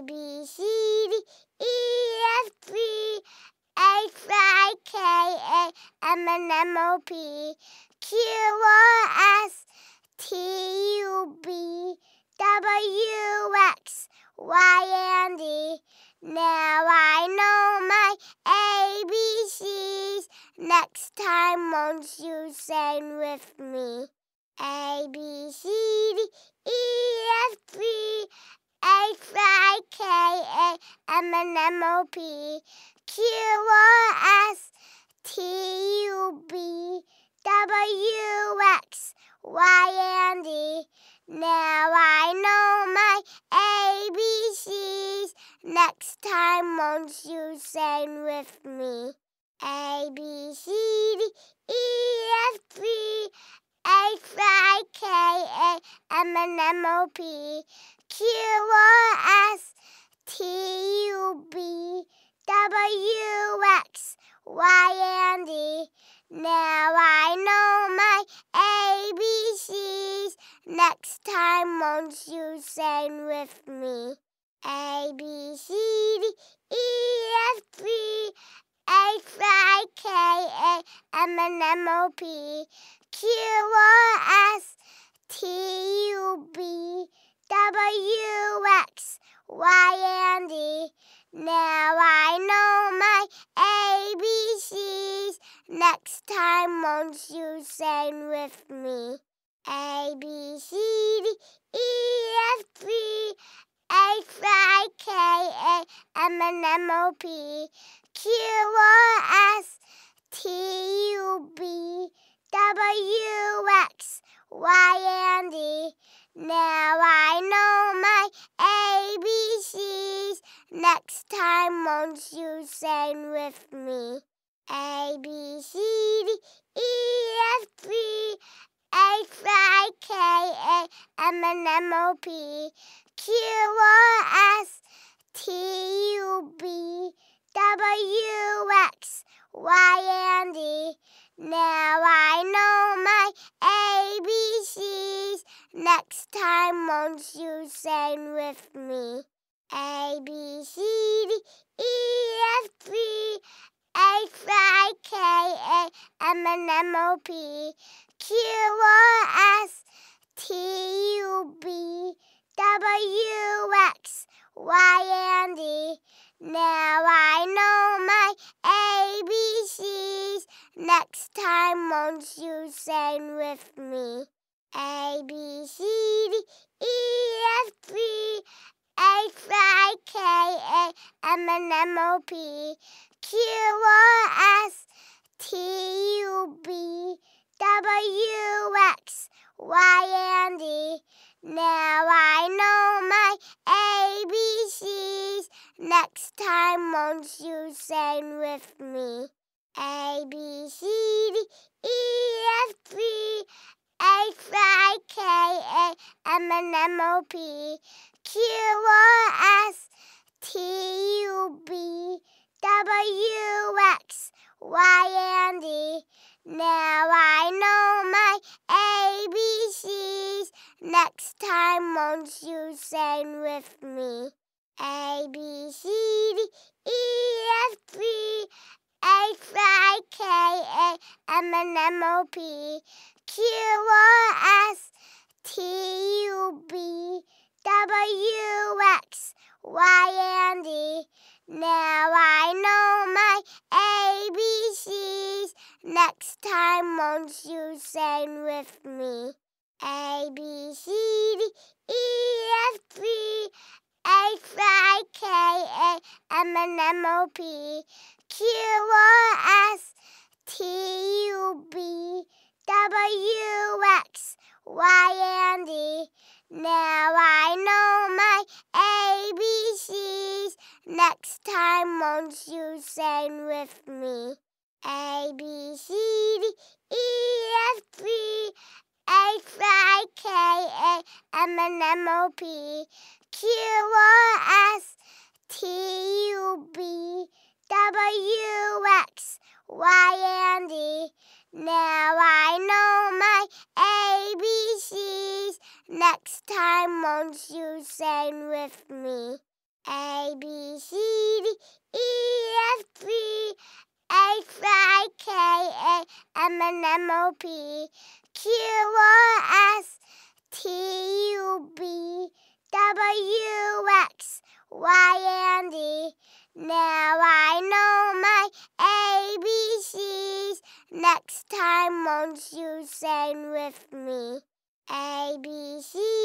A B C D E F G H I K A M N M O P Q R S T U V W X Y and Z. Now I know my ABCs. Next time, won't you sing with me? A B C D E F G H I K A M N M O P Q R S T U V W X Y and Z. Now I know my ABCs. Next time, won't you sing with me? A B C D E F G H I K A M N M O P Q R S T U V W X Y and. Now I know my ABCs. Next time, won't you sing with me? A B C D E F G H I K A M N M O P Q R S T U V W X Y and Z. Now I know my ABCs. Next time, won't you sing with me? A B C D E F G H I K A M N M O P Q R S T U V W X Y and Z. Now I know. Next time, won't you sing with me? A B C D E F G H I K A M N M O P Q R S T U V W X Y and Z. Now I know my ABCs. Next time, won't you sing with me? A B C D E F G H I K A M N M O P Q R S T U V W X Y and Z. Now I know my ABCs. Next time, won't you sing with me? A B C D E F G H I K A M N M O P Q R S T U V W X Y and Z. Now I know my ABCs. Next time, won't you sing with me? A B C D E F G H I K A M N M O P Q R S T U V W X Y and. Now I know my ABCs. Next time, won't you sing with me? A B C D E F G H I K A M N M O P Q R S T U V W X Y and Z. Now I know my ABCs. Next time, won't you sing with me? A B C D E F G H I K A M N M O P Q R S T U V W X Y and Z. Now I know. Next time, won't you sing with me? A B C D E F G H I K A M N M O P Q R S T U V W X Y and Z. Now I know my ABCs. Next time, won't you sing with me? A B C D E F G H I K A M N M O P Q R S T U V W X Y and Z. Now I know my ABCs. Next time, won't you sing with me? A B C